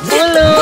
不冷